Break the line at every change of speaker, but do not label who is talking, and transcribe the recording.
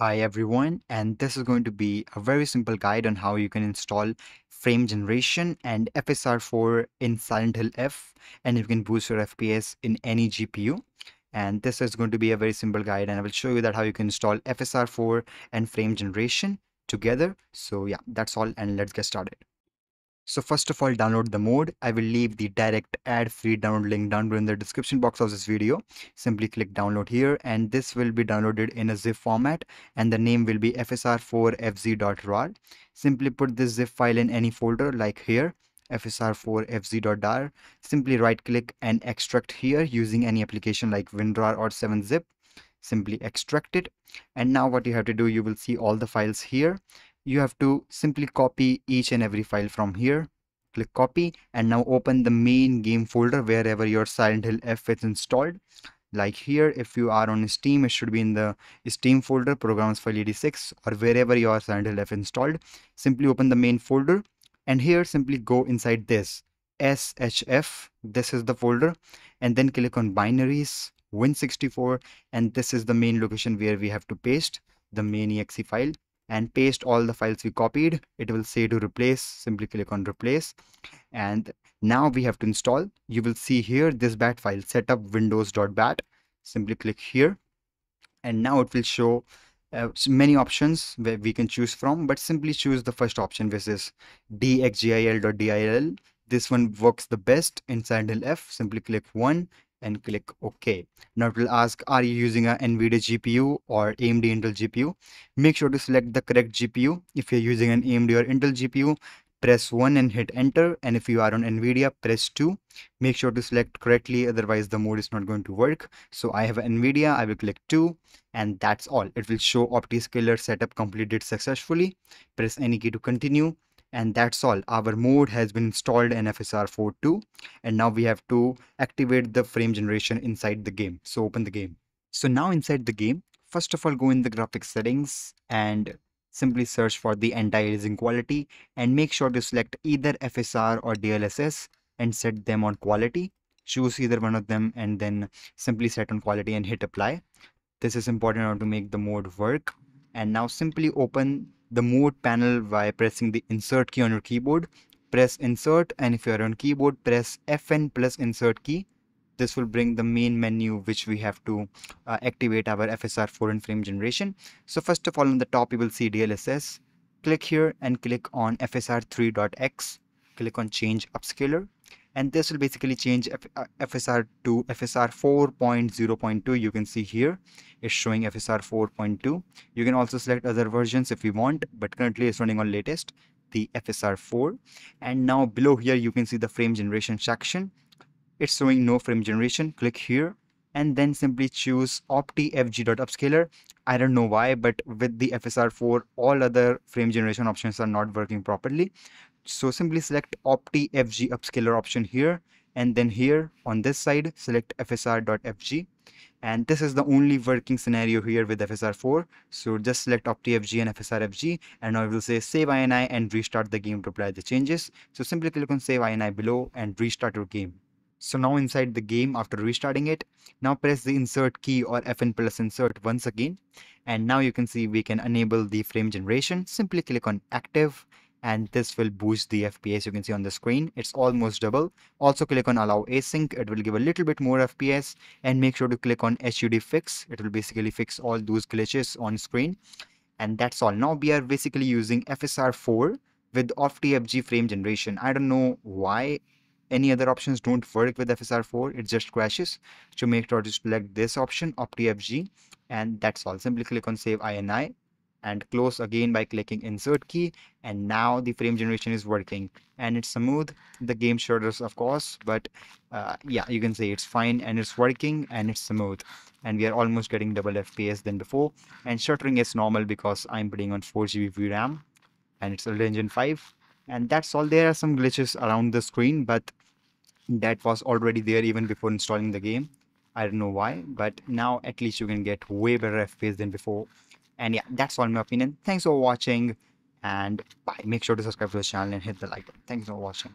Hi everyone, and this is going to be a very simple guide on how you can install frame generation and FSR4 in Silent Hill F and you can boost your FPS in any GPU. And this is going to be a very simple guide and I will show you that how you can install FSR4 and frame generation together. So yeah, that's all and let's get started. So first of all, download the mode. I will leave the direct ad-free download link down below in the description box of this video. Simply click download here and this will be downloaded in a zip format and the name will be fsr4fz.rar. Simply put this zip file in any folder like here fsr4fz.rar. Simply right click and extract here using any application like WinRAR or 7-zip. Simply extract it and now what you have to do you will see all the files here you have to simply copy each and every file from here. Click copy and now open the main game folder wherever your Silent Hill F is installed. Like here if you are on steam it should be in the steam folder programs file 86 or wherever your Silent Hill F installed. Simply open the main folder and here simply go inside this shf this is the folder. And then click on binaries win64 and this is the main location where we have to paste the main exe file and paste all the files we copied. It will say to replace simply click on replace. And now we have to install. You will see here this bat file setup windows.bat simply click here. And now it will show uh, many options where we can choose from but simply choose the first option which is dxgi.dll this one works the best inside f. Simply click one and click OK. Now it will ask, are you using a NVIDIA GPU or AMD Intel GPU? Make sure to select the correct GPU. If you're using an AMD or Intel GPU, press 1 and hit enter and if you are on nvidia press 2 make sure to select correctly otherwise the mode is not going to work so i have nvidia i will click 2 and that's all it will show optiscaler setup completed successfully press any key to continue and that's all. Our mode has been installed in FSR 2 and now we have to activate the frame generation inside the game. So open the game. So now inside the game first of all go in the graphics settings and simply search for the anti-aliasing quality and make sure to select either FSR or DLSS and set them on quality. Choose either one of them and then simply set on quality and hit apply. This is important to make the mode work. And now simply open the mode panel by pressing the insert key on your keyboard. Press insert and if you're on keyboard press Fn plus insert key. This will bring the main menu which we have to uh, activate our FSR4 and frame generation. So first of all on the top you will see DLSS. Click here and click on FSR3.x. Click on change upscaler and this will basically change F uh, FSR to FSR 4.0.2 you can see here it's showing FSR 4.2 you can also select other versions if you want but currently it's running on latest the FSR 4 and now below here you can see the frame generation section. It's showing no frame generation. Click here. And then simply choose optifg.upscaler I don't know why but with the FSR4 all other frame generation options are not working properly so simply select opti fg upscaler option here and then here on this side select fsr.fg and this is the only working scenario here with fsr4 so just select optifg and fsrfg and now it will say save ini and restart the game to apply the changes. So simply click on save ini below and restart your game. So now inside the game after restarting it now press the insert key or fn plus insert once again. And now you can see we can enable the frame generation. Simply click on active and this will boost the FPS you can see on the screen. It's almost double. Also click on allow async. It will give a little bit more FPS and make sure to click on HUD fix. It will basically fix all those glitches on screen. And that's all. Now we are basically using FSR4 with OptiFG frame generation. I don't know why any other options don't work with FSR4 it just crashes. So make sure to select this option OptiFG and that's all. Simply click on save INI and close again by clicking insert key. And now the frame generation is working. And it's smooth. The game shudders of course but uh, yeah you can say it's fine and it's working and it's smooth. And we are almost getting double fps than before. And shuttering is normal because i'm putting on 4 gb vram and it's Unreal Engine 5 and that's all. There are some glitches around the screen but that was already there even before installing the game. I don't know why but now at least you can get way better FPS than before and yeah, that's all my opinion. Thanks for watching and bye. Make sure to subscribe to the channel and hit the like button. Thanks for watching.